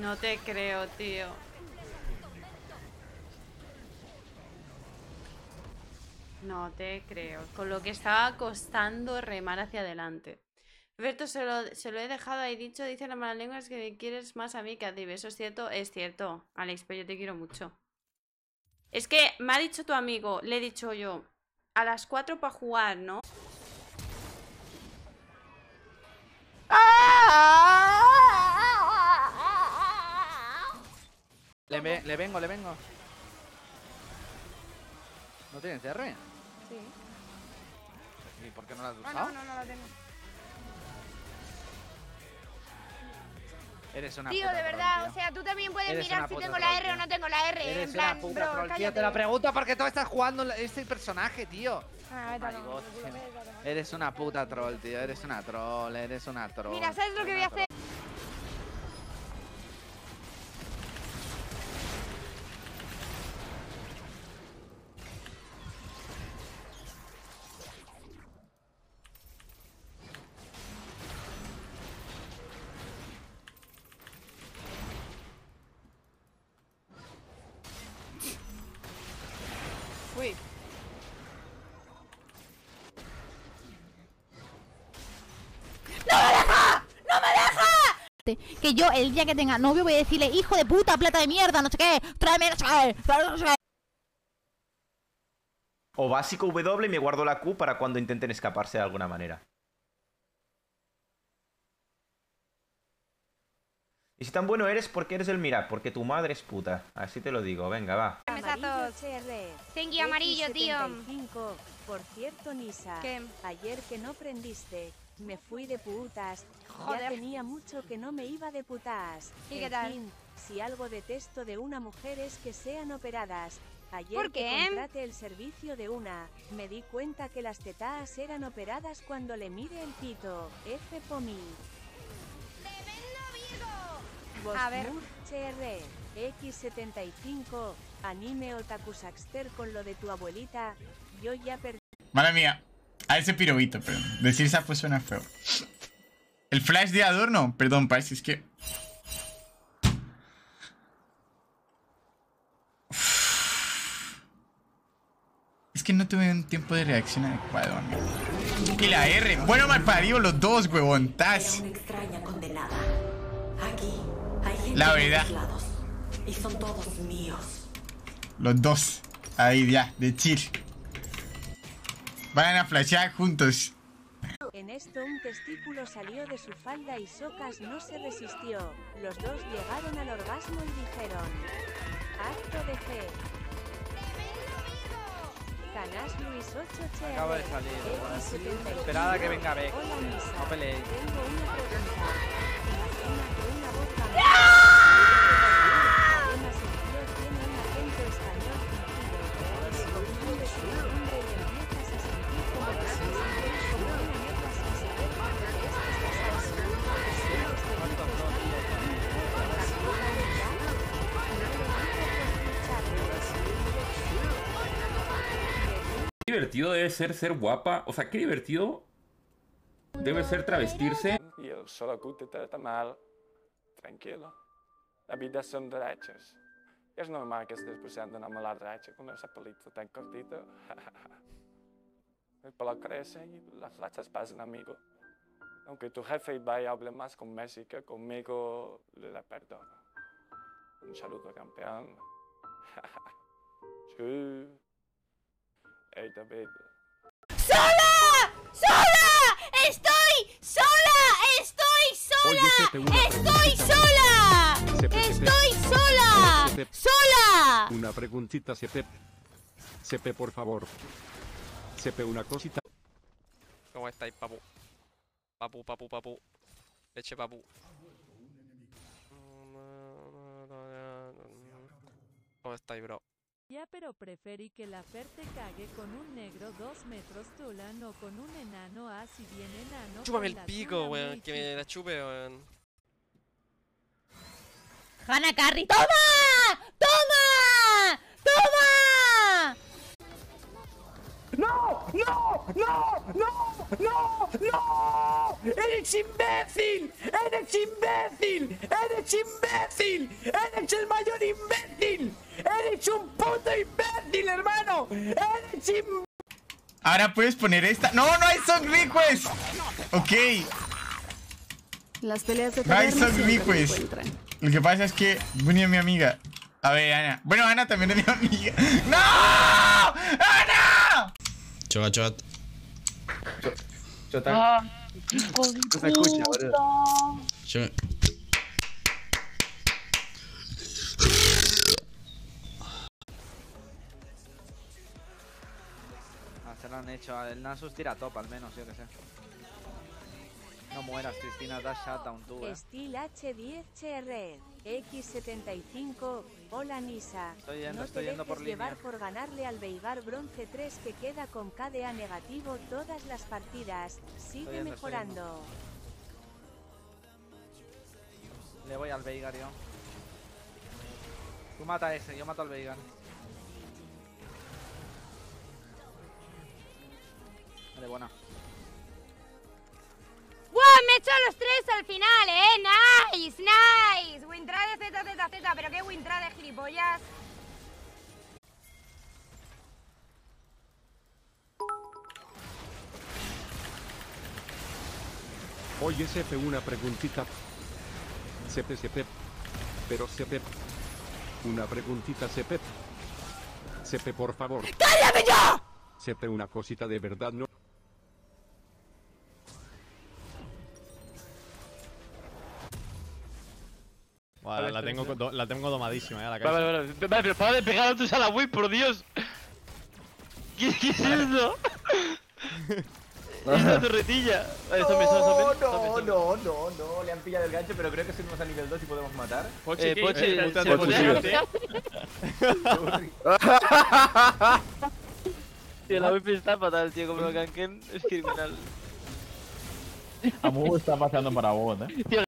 No te creo, tío. No te creo. Con lo que estaba costando remar hacia adelante. Roberto, se lo, se lo he dejado ahí dicho. Dice la mala lengua es que me quieres más a mí que a ti. ¿Eso es cierto? Es cierto, Alex, pero yo te quiero mucho. Es que me ha dicho tu amigo, le he dicho yo, a las 4 para jugar, ¿no? Le, ve- le vengo, le vengo. ¿No tiene CR? Sí. ¿Y por qué no la has Ah, usado? no, no, no la tengo. Eres una Tío, puta de troll, verdad, tío. o sea, tú también puedes Eres mirar si tengo troll, la R o no tengo la R. Eres en plan, una puta bro, troll, tío. Te la pregunto porque tú estás jugando este personaje, tío. Ah, tomar. Eres una puta troll, tío. Eres una troll, eres una troll. Mira, ¿sabes lo que voy a hacer? Uy. que yo el día que tenga novio voy a decirle, hijo de puta, plata de mierda, no sé qué, tráeme, no sé qué, tráeme no sé qué". O básico W y me guardo la Q para cuando intenten escaparse de alguna manera. Y si tan bueno eres, ¿por qué eres el mira? Porque tu madre es puta. Así te lo digo, venga, va. Mesazos. Thank you, amarillo, tío. Por cierto, Nisa, ¿Qué? ayer que no prendiste, me fui de putas. Ya Joder. tenía mucho que no me iba de putas. ¿Y En qué tal? fin, si algo detesto de una mujer es que sean operadas. Ayer ¿Por que qué? contraté el servicio de una, me di cuenta que las tetas eran operadas cuando le mire el pito. F por mí. A ver. CR, X75, anime Otaku Saxter con lo de tu abuelita. Yo ya perdí. Madre mía. A ese pirobito, pero decir sapo suena feo. El flash de adorno. Perdón, Pais, es que. Es que no tuve un tiempo de reacción adecuado, amigo. Y la R. Bueno, mal parido los dos, huevón. Gente La de verdad. Y son todos míos. Los dos. Ahí ya, de chill. Vayan a flashear juntos. En esto un testículo salió de su falda y Socas no se resistió. Los dos llegaron al orgasmo y dijeron: Acto de fe. Canás Luis 8 CR, Acaba de salir, X75. Esperad a que venga Beck. Hola, Misa. No peleéis. Tengo una pregunta. Imagina que una boca divertido debe ser ser guapa. O sea, qué divertido debe ser travestirse. Io solo goed te trata mal. Tranquilo. La vida son derechos. Es normal que estés buscando una mala racha con ese pelito tan cortito. El pelo crece y las rachas pasan, amigo. Aunque tu jefe vaya a hablar más con Messi que conmigo, le perdono. Un saludo, campeón. sí. ¡Sola! ¡Sola! ¡Estoy sola! ¡Estoy sola! ¡Estoy sola! ¡Estoy sola! ¡Sola! Una preguntita, CP. CP, por favor. CP, una cosita. ¿Cómo estáis, papu? Papu, papu, papu. Leche, papu. ¿Cómo estáis, bro? Ya pero preferí que la Fer te cague con un negro dos metros tulan o con un enano así bien enano. Chúpame el pico, weón. Que me la chupe, weón. ¡Hannah Carry! ¡Toma! ¡Toma! ¡Toma! ¡No! ¡No! ¡No! ¡No! ¡No! ¡No! ¡Eres imbécil! ¡Eres imbécil! ¡Eres imbécil! ¡Eres el mayor imbécil! ¡Eres un puto imbécil, hermano! ¡Eres imbécil! Ahora puedes poner esta. ¡No, no hay song request! Ok, Las peleas de no hay song request. Lo que pasa es que es mi amiga. A ver, Ana. Bueno, Ana también es mi amiga. ¡No! ¡Ana! Choca. Chota. No se escucha, boludo. Yo- Ah, se lo han hecho. El Nasus tira top al menos, yo que sé. No mueras, Cristina, da shutdown tú, eh. Steel H10CR, X75, hola Nisa. Estoy yendo, no estoy te yendo por dejes llevar línea. por ganarle al Veigar Bronce 3 que queda con KDA negativo todas las partidas. Sigue yendo. mejorando. Le voy al Veigar yo. Tú mata a ese, yo mato al Veigar. Vale, buena. Hecho los tres al final, ¿eh? ¡Nice! ¡Nice! Wintrade ZZZ, pero qué Wintrade gilipollas. Oye, Sepe, una preguntita. Sepe, Sepe. Pero Sepe. Una preguntita, Sepe. Sepe, por favor. ¡Cállate ya! Sepe, una cosita de verdad, no. Tengo, do- la tengo domadísima, eh, a la Vale, casa. vale, vale. Vale, pero para de pegar a tus a la Wii, por Dios. ¿Qué, qué es eso? Esta torretilla. Vale, No, zombies, zombies, no, no, no, no, le han pillado el gancho, pero creo que subimos a nivel 2 y podemos matar. Eh, Pochi, Eh, se Pochi, podría- tío. Tío, la Wii está fatal, tío. Como lo canquen, es criminal. Amu está paseando para bot, eh. Tío,